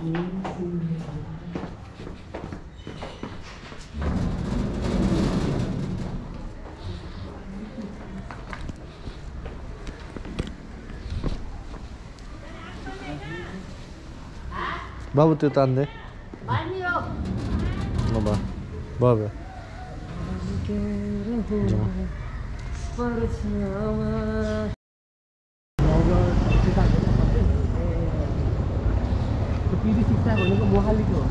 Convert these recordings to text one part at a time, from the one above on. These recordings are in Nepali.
बाबु त्यो तान्दे ल भयो भयो भयो जाउँ। पिडी शिक्षा भनेको मोहालीको हो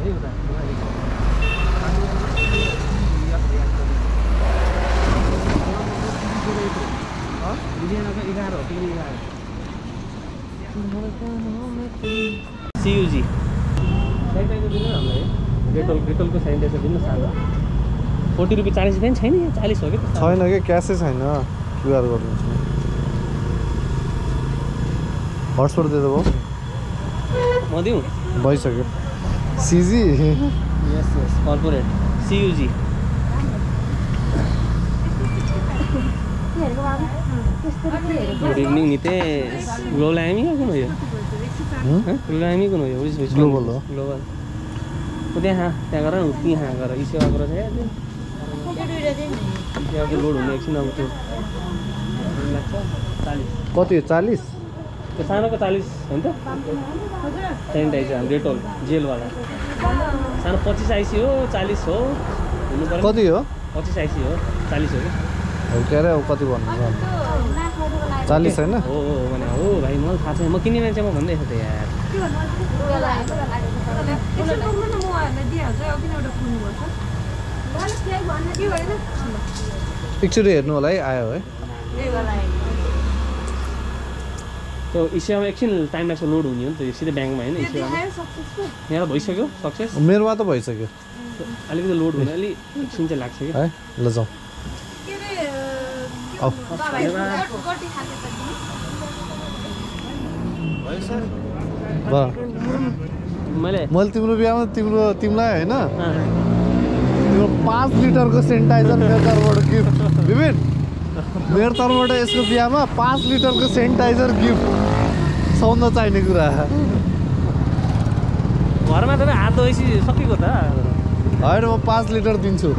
है उता मोहालीको विजयनगर एघार हो पिडी एघार सियुजी सेनिटाइजर दिनु न हामीलाई। डेटोल डेटोलको सेनिटाइजर दिनु सानो फोर्टी रुपियाँ चालिस रुपियाँ पनि छैन यहाँ चालिस हो कि छैन कि क्यासै छैन। क्युआर गरिदिन्छु हटस्पट दिँदा भयो म दिउँ? भइसक्यो। CG. Yes yes corporate CUG good evening Nitesh global IME है कौन ये ग्लोबल कौन हो ये। ग्लोबल त्यहाँ त्यहाँ गर न उति यहाँ गर इसेवा गर चाहिँ इसेवाको लोड हुने एकछिन अब त्यो लाग्छ चालिस कति हो चालिस त्यो सानोको चालिस हो नि त सेनिटाइजर डेटोल जेलवाला सानो पच्चिस आइसी हो चालिस हो हुनु पऱ्यो कति हो पच्चिस आइसी हो चालिस हो कि अरे कति भन्नु चालिस होइन? हो भने भाइ मलाई थाहा छैन। म किन्ने मान्छे म भन्दैछु त यार एकचोटि हेर्नु होला है आयो है। त्यो इसियामा एकछिन टाइम लाग्छ लोड हुने हो नि त यो सिधै ब्याङ्कमा होइन इसियामा यहाँ भइसक्यो सक्सेस। मेरोमा त भइसक्यो। अलिकति लोड हुने अलिक एकछिन चाहिँ लाग्छ कि? है ल जाउँ। मैले? मैले तिम्रो बिहामा तिम्रो तिमीलाई होइन? तिम्रो पाँच लिटरको सेनिटाइजर मेरो तर्फबाट गिफ्ट। विपिन मेरो तर्फबाट यसको बिहामा पाँच लिटरको सेनिटाइजर गिफ्ट। सौन्द चाहिने कुरा। घरमा त हात धोएपछि सकेको त। होइन म पाँच लिटर दिन्छु।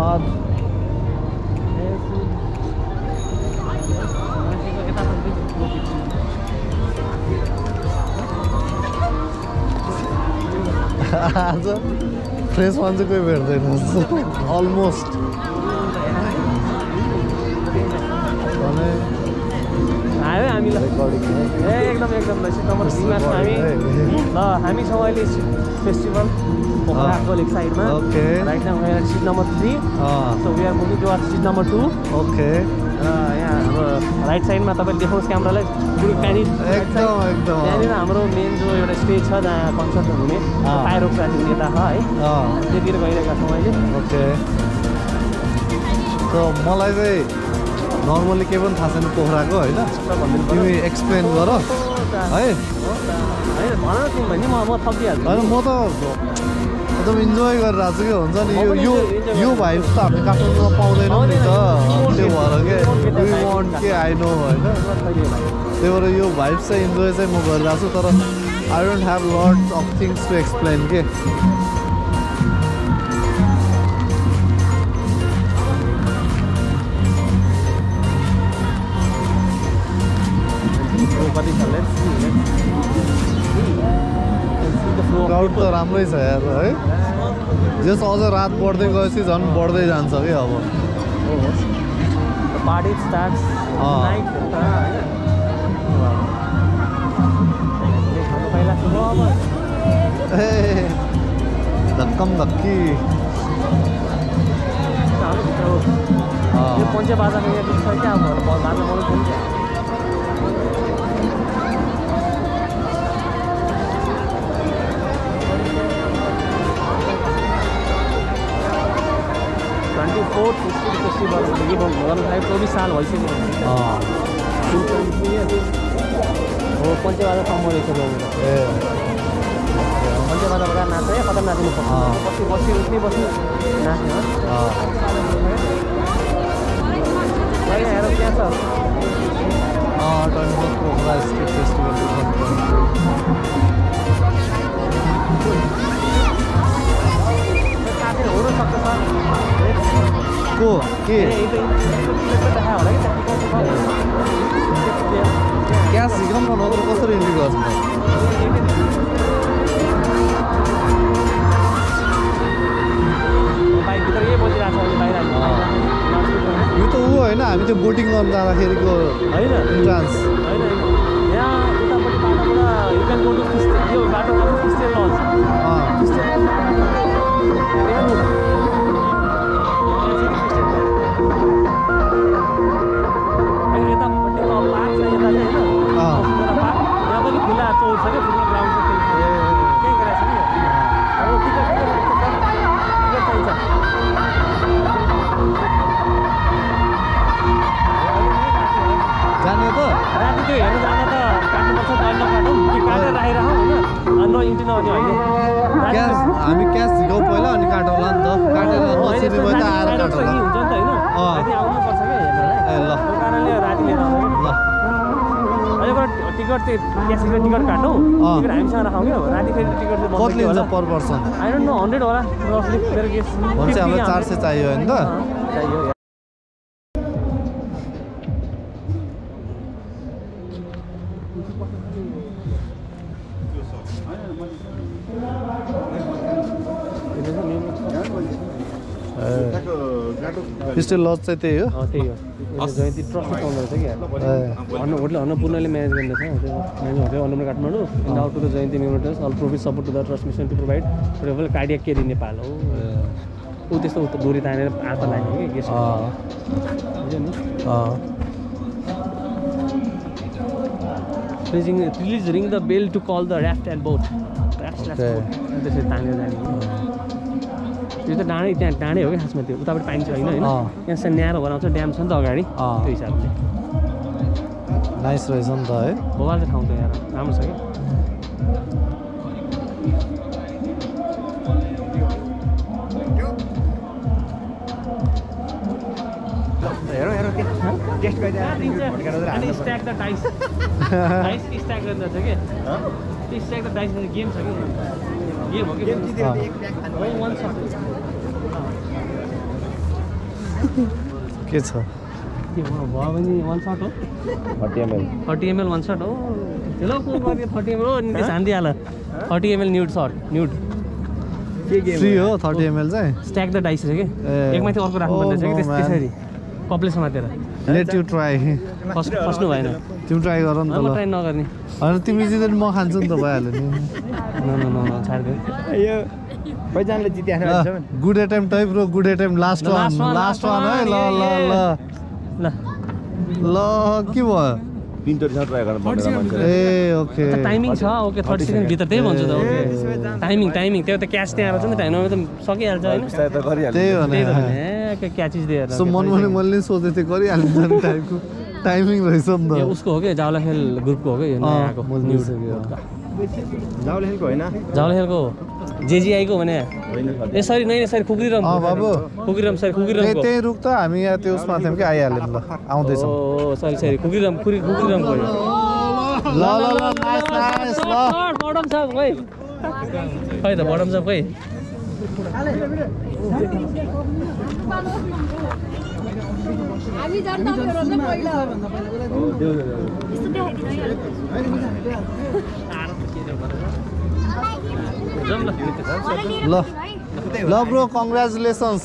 आज फ्रेस मान्छे कोही भेट्दैन अलमोस्ट आयो हामीलाई रेकर्डिङ है ए एकदम एकदम हामी ल हामी छौँ अहिले फेस्टिभल लेक साइडमा okay right now we are seat number three so we are moving to our seat number two okay र यहाँ हाम्रो राइट साइडमा तपाईँले देखाउनुहोस् क्यामरालाई पुरै प्यानिट एकदम एकदम त्यहाँनिर हाम्रो मेन जो एउटा स्टेज छ जहाँ कन्सर्ट हुने। पाइरोग्राफी हुने यता छ है त्यतिर गइरहेका छौँ अहिले ओके सो मलाई चाहिँ नर्मली केही पनि थाहा छैन पोखराको होइन? तिमी एक्सप्लेन गर। है होइन भन तिमी भने म म थपिहाल्छु। होइन म त एकदम इन्जोय गरिरहेको छु कि हुन्छ नि यो यो यो भाइब त हामी काठमाडौँमा पाउँदैनौँ नि त त्यो भएर के वी वान्ट के आई नो होइन त्यही भएर यो भाइब चाहिँ इन्जोय चाहिँ म गरिरहेको छु तर I don't have lot of things to explain के राम्रै छ यार है जस अझ रात बढ्दै गएपछि झन् बढ्दै जान्छ कि अब पार्टी स्टार्ट्स अँ। नाइट पहिला सुरु अब ए धक्कम धक्की हाम्रो भित्र हो। अँ। यो पञ्चे बाजाको यहाँ दुध छ क्या कति बेला सम्बोधित ए नाच्छ है कता नाच्नु पर्छ बस्ती बस्नु नाच्नु आएर त्यहाँ छ को के त्यो बोटिङ गर्नु जाँदाखेरिको होइन। इन्ट्रान्स होइन होइन। यहाँ उतापट्टि बाटोबाट यु क्यान गो टु फिस्टे यो बाटोमा फिस्टे लज यतापट्टिको टिकट चाहिँ क्यासको टिकट काटौँ। टिकट हामीसँग राखौँ क्या राति फेरि टिकट कति हुन्छ per person? I don't know hundred होला। मेरो गेस भनेपछि हामीलाई चार सय चाहियो होइन त। चाहियो। स्टिल लज चाहिँ त्यही हो। अँ, त्यही हो। यो जयन्ती ट्रस्ट पाउँदो रहेछ क्या। ए, अन्न होटल अन्नपूर्णले म्यानेज गर्दैछ। Manage hotel Annapurna Kathmandu. And out to the Jayanti memorials all provide support to the trust mission to provide able cardiac care in Nepal हो ऊ त्यस्तो उता डोरी तानेर आँता लाग्यो कि गेस्ट अँ, बुझ्यो नि। अँ। Pleasing please ring the bell to call the raft and boat raft. त्यसरी तानेर जाने हो। यो त डाँडै त्यहाँ डाँडै हो कि खासमा त्यो उतापट्टि पाइन्छ होइन होइन। यहाँ चाहिँ न्यारो बनाउँछ ड्याम छ नि त अगाडि। त्यो हिसाबले। नाइस रहेछ नि त है। चाहिँ ठाउँ त यहाँ राम्रो छ कि? हेरौँ हेरौँ के test stack the dice dice stack गर्नु छ कि? त्यो स्ट्याक द डाइस गेम छ कि? कि छ के भयो भयो भने वान सट हो। थर्टी एमएल वान सट हो। थर्टी एमएल हो। थर्टी एमएल न्युड फ्री हो। थर्टी एमएल चाहिँ स्ट्याक द डाइस रहेछ कि ए। एक माथि अर्को राख्नुपर्ने Oh, कि. त्यसरी कप्ले समातेर। लेट यु ट्राई फर्स्ट फस्नु भएन। तिमी ट्राई गर नि त म ल ट्राई नगर्ने। होइन तिमी जित्यो म खान्छु नि त भइहाल्यो नि। न न छाड्दैन यो पहिचानले जितिहाल्नु गुड एटेम टाइप र good attempt last one last one, last last one है ल ल. ल। ल। ल के भयो? ए ओके त टाइमिङ छ ओके थर्टी सेकेन्ड भित्र त्यही भन्छु त ओके टाइमिङ टाइमिङ त्यो त क्याच त्यहाँ आएर छ नि त त सकिहाल्छ होइन। त्यही हो त्यही त नि भने क्याच इज दिएर सो मन मैले नि सोचेको थिएँ गरिहालिन्छ नि टाइपको टाइमिङ रहेछ नि. यो त उसको हो कि जाउला खेल ग्रुपको हो कि यो नयाँ अँ, आएको मैले न्युड बुझिसकेँ। जाउले खेलको होइन? जाउला खेलको जेजिआईको भने। ए सरी नै सरी खुकुरिरम अँ बाबु। खुकुरिरम सरी त्यही खुकुरिरमको त्यही रुख त हामी यहाँ त्यो उसमा थियौँ कि आइहाल्यौँ ल आउँदैछौँ। ओ सरी सरी खुकुरिरम खुकुरी खुकुरिरमको यो ल ल ल नाइस नाइस ल बडम छ खोइ खै त बडम छ खोइ हामी पहिला ल ल ब्रो कङ्ग्रेचुलेसन्स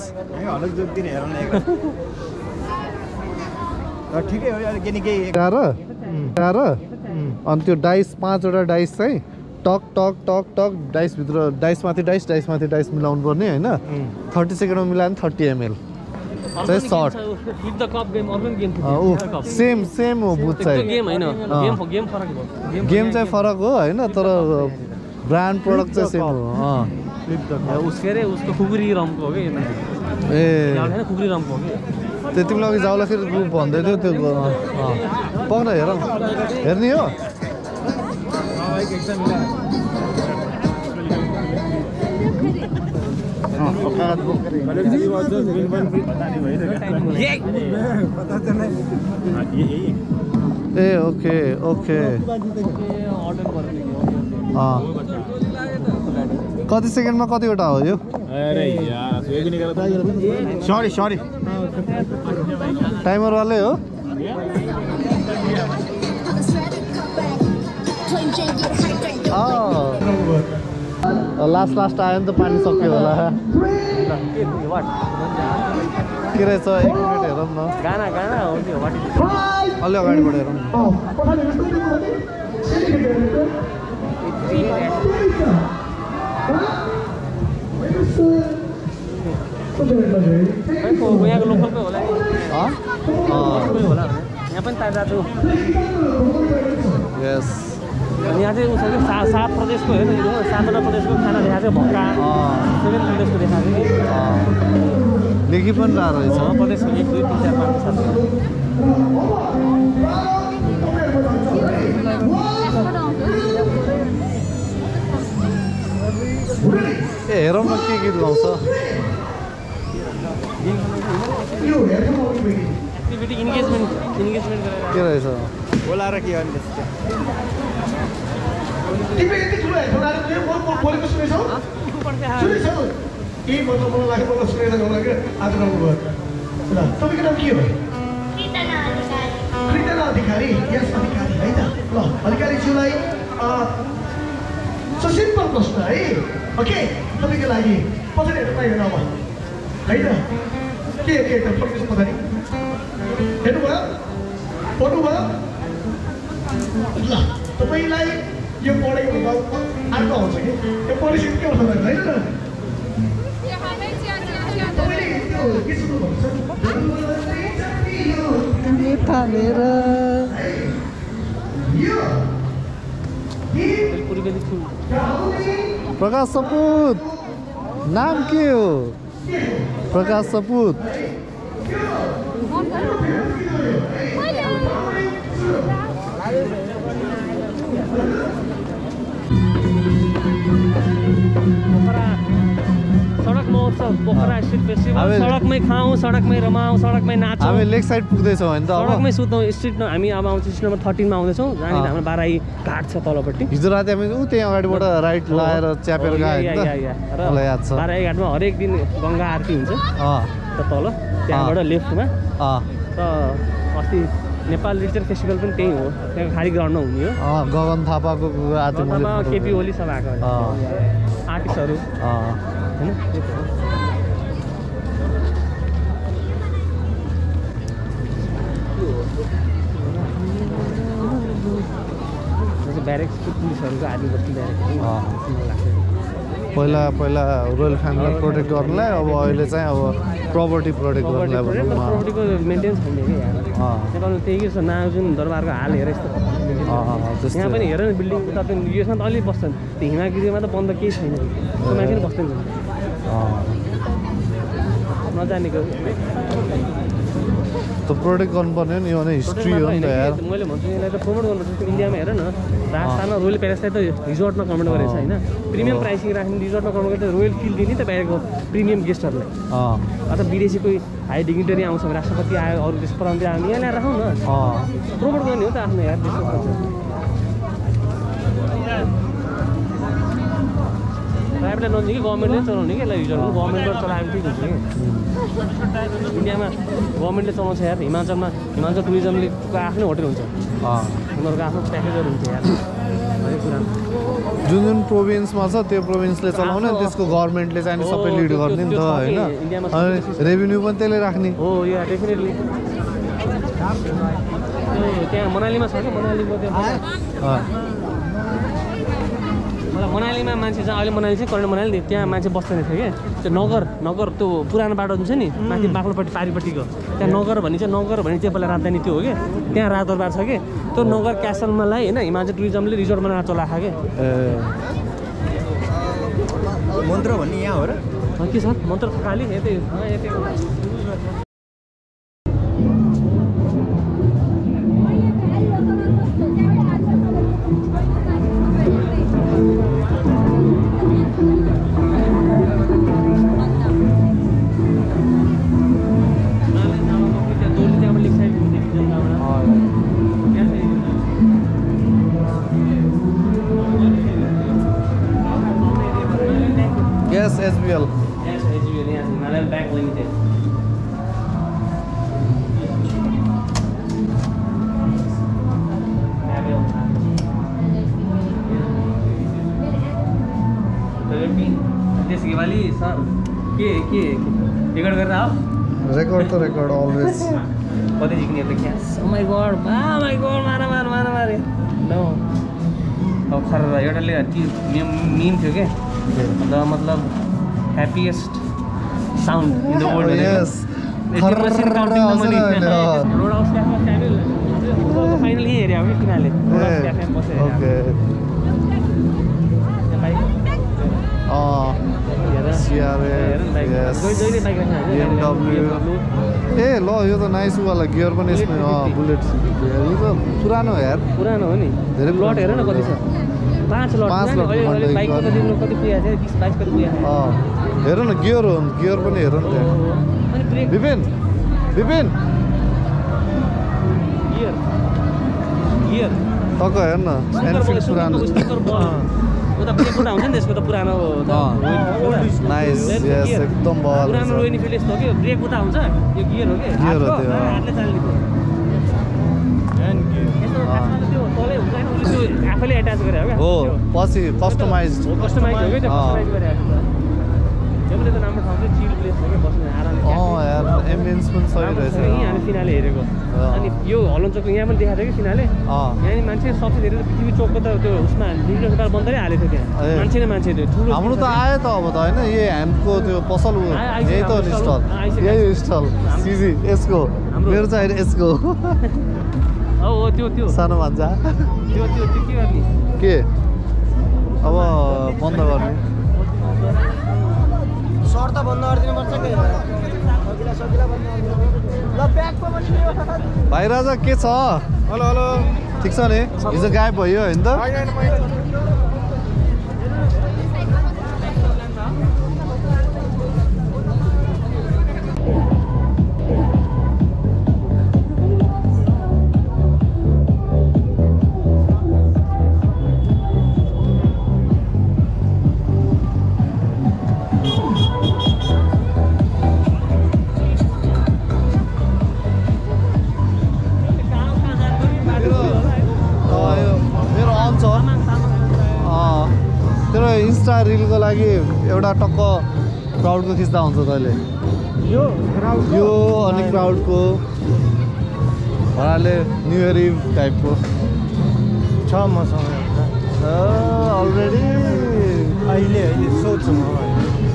ठिकै हो ल्याएर अनि त्यो डाइस पाँचवटा डाइस चाहिँ टक टक टक टक डाइसभित्र डाइसमाथि डाइस डाइसमाथि डाइस मिलाउनु पर्ने होइन? थर्टी सेकेन्डमा मिलायो भने थर्टी एमएल। चाहिँ short hit the cup game अर्को गेम ऊ सेम सेम हो बुथ चाहिँ गेम चाहिँ फरक हो होइन? तर ब्रान्ड प्रडक्ट चाहिँ सेम हो के अरे उसको खुकुरी रमको हो कि यो मान्छे ए होइन खुकुरी रमको हो कि? त्यो तिमीले अघि जाउँदाखेरि ग्रुप भन्दै थियो त्यो पाउन हेर। हेर्ने हो। ए ओके ओके। अर्डर गरेको अँ कति सेकेन्डमा कतिवटा हो यो? अरे यार सरी सरी टाइमरवालै हो। लास्ट लास्ट आयो नि त पानी सक्यो होला के रहेछ एक मिनट हेरौँ न गाना गाना हो इज अलि अगाडिबाट हेरौँ यहाँको लोकलकै होला नि यहाँ पनि ताजा यस अनि यहाँ चाहिँ उसको सा सात प्रदेशको हेर्नु यो सातवटा प्रदेशको खाना देखाएको छ भक्का अँ, सेभेन प्रदेशको देखाएको छ कि। लेखी पनि रहेको रहेछ छ प्रदेशको एक दुई तिन चार पाँच सात ए हेरौँ न के गीत गाउँछ एक्टिभिटी इन्गेजमेन्ट गरेर के रहेछ बोलाएर के गर्ने तिमी यति ठुलो हेडफोनहरू लियो म म बोलेको सुनेछौ? सुनेछौ? केही मतलब मलाई लाग्यो मलाई सुनेर गाउँ लाग्यो आज गाउनु भयो। ल तपाईँको नाम के हो? कृतना अधिकारी। यस अधिकारी है त? ल अधिकारीज्यूलाई सो सिम्पल प्रश्न है? ओके तपाईँको लागि पछाडि हेर्नु पाइएन अब। है त? के के त फर्किनुहोस् पछाडि। हेर्नुभयो? पढ्नुभयो? ल तपाईँलाई यो पढेको भन्दा अर्को आउँछ कि? यो पढिसक्यो के आउँछ होइन के सुन्नुभएको प्रकाश सपुत। नाम के हो? प्रकाश सपुत। पोखरा सडक महोत्सव पोखरा स्ट्रिट फेस्टिभल हामी- सडकमै खाउँ सडकमै रमाउँ सडकमै नाचौँ। हामी लेक साइड पुग्दैछौँ होइन त सडकमै सुत्छौँ स्ट्रिट हामी अब आउँछौँ स्ट्रिट नम्बर थर्टिनमा आउँदैछौँ। जहाँनिर। हाम्रो बाराई घाट छ तलपट्टि। हिजो राति हामी ऊ त्यहाँ अगाडिबाट राइट लाएर च्यापेर याद छ। बाराई घाटमा हरेक दिन गङ्गा आरती हुन्छ। तल त्यहाँबाट लेफ्टमा। र अस्ति नेपाल लिटरेचर फेस्टिभल पनि त्यही हो त्यहाँ खाली ग्राउन्डमा हुने हो गगन थापाको केपी। ओली सब आएको। आर्टिस्टहरू होइन ब्यारेक्सको पुलिसहरूको आदि बस्ती ब्यारेक्स। मलाई लाग्छ। पहिला पहिला रोयल फ्यामिलीलाई प्रोटेक्ट गर्नलाई अब अहिले चाहिँ अब प्रपर्टी प्रोटेक्ट गर्नलाई प्रपर्टीको मेन्टेन छैन कि त्यही छ नागार्जुन दरबारको हाल हेर यस्तो। यहाँ पनि हेर न बिल्डिङ त यसमा त अलिक बस्छन्। त्यो हिमागिरीमा त बन्द केही छैन। पनि बस्दैन। नजानेको। त प्रोटेक्ट गर्नुपर्ने नि यो भने हिस्ट्री हो नि त यार। मैले भन्छु यसलाई त प्रमोट गर्नुपर्छ इन्डियामा हेर न। राजस्थानमा रोयल प्यालेसलाई त रिजोर्टमा कन्भर्ट गरेको छ होइन। प्रिमियम प्राइसिङ राख्ने रिजोर्टमा कन्भर्ट गरेर रोयल फिल दिने त बाहिरको प्रिमियम गेस्टहरूलाई अथवा विदेशी कोही हाई डिग्निटरी आउँछ राष्ट्रपति आयो अरू देश प्रधानमन्त्री आयो यहाँ ल्याएर राखौँ न। प्रमोट गर्ने हो त आफ्नो यार प्राइभेटलाई नदिने कि गभर्मेन्टले चलाउने कि? यसलाई रिजर्भ गभर्मेन्टबाट चलायो भने ठिक हुन्छ कि? इन्डियामा गभर्मेन्टले चलाउँछ यार हिमाचलमा हिमाचल टुरिज्मलेको आफ्नै होटल हुन्छ। अँ। उनीहरूको आफ्नो प्याकेजहरू हुन्छ यार। जुन जुन प्रोभिन्समा छ त्यो प्रोभिन्सले चलाउने अनि त्यसको गभर्मेन्टले चाहिँ नि सबै हो, लिड गर्ने नि त होइन? अनि रेभेन्यू पनि त्यसले राख्ने। हो या डेफिनेटली त्यहाँ मनालीमा छ कि? मनालीमा त्यो अँ, मलाई मनालीमा मान्छे चाहिँ अहिले मनाली चाहिँ करेन्ट मनाली त्यहाँ मान्छे बस्दैन थियो कि त्यो नगर नगर त्यो पुरानो बाटो हुन्छ नि माथि बाक्लोपट्टि पारिपट्टिको। त्यहाँ नगर भन्ने चाहिँ नगर भन्ने चाहिँ पहिला राजधानी त्यो हो कि त्यहाँ राजदरबार छ कि त्यो नगर क्यासलमालाई होइन हिमाचल टुरिज्मले रिजोर्ट बनाएर चलाएको कि मन्त्र भन्ने यहाँ हो र? के छ? मन्त्र खाली यतै यतै के के रेकर्ड गरेर आऊ रेकर्ड त रेकर्ड अलवेज कति जिक्ने त क्यास माई गड मा माई गड मार मार मार मारे। नो अब खर एउटाले मिम थियो क्या अन्त मतलब happiest sound in the world final यहीँ हेऱ्यो ए ल यो त नाइस वाला गियर पनि यसमा बुलेट यो त पुरानो यार पुरानो हो नि धेरै लट हेर न कति छ पाँच लट पाँच। लट कति पुगेको थियो बिस बाइस कति पुगेको हेर न गियर हो गियर पनि हेर न त्यहाँ विपिन विपिन गियर गियर टक्क हेर न एनफिल्ड पुरानो उता हुन्छ नि त्यसको त पुरानो। एकदम। रोयल इनफिल्ड यस्तो हो कि ब्रेक उता हुन्छ यो गियर कि त्यो। हातले आफैले एट्याच गरे पछि कस्टमाइज कस्टमाइज हो क्या। कस्टमाइज एम्बियन्स पनि सही रहेछ। हामी फिनाले हेरेको। अनि यो हलन चोकको यहाँ पनि देखाएको थियो कि फिनाले यहाँ मान्छे सबसे धेरै पृथ्वी चोकको त त्यो उसमा डिजिटल सुटार बन्द नै हालेको थियो। त्यहाँ। मान्छे नै मान्छे थियो ठुलो हाम्रो त आयो त अब त होइन यही ह्यान्डको त्यो पसल यही त स्टल। यही। स्टल। सिजी यसको। मेरो चाहिँ यसको। हो त्यो त्यो। सानो भान्जा त्यो त्यो के गर्ने? के? अब बन्द गर्ने। भाइ राजा के छ? Hello hello. ठिक छ नि? हिजो गायब भयो होइन त? एउटा टक्क क्राउडको खिच्दा हुन्छ तैँले। यो यो अनि क्राउडको भन्नाले न्यु इयर इभ टाइपको छ मसँग अलरेडी अहिले अहिले सोध्छु म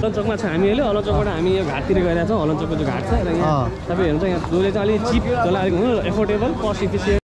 अलचोकमा छ हामी अहिले अलचोकबाट हामी यो घाटतिर गइरहेको छौँ अलचोकको जो घाट छ र यहाँ अँ। तपाईँ हेर्नुहुन्छ यहाँ जसले चाहिँ अलिक चिप जसलाई अलिक एफोर्डेबल कस्ट इफिसियन्ट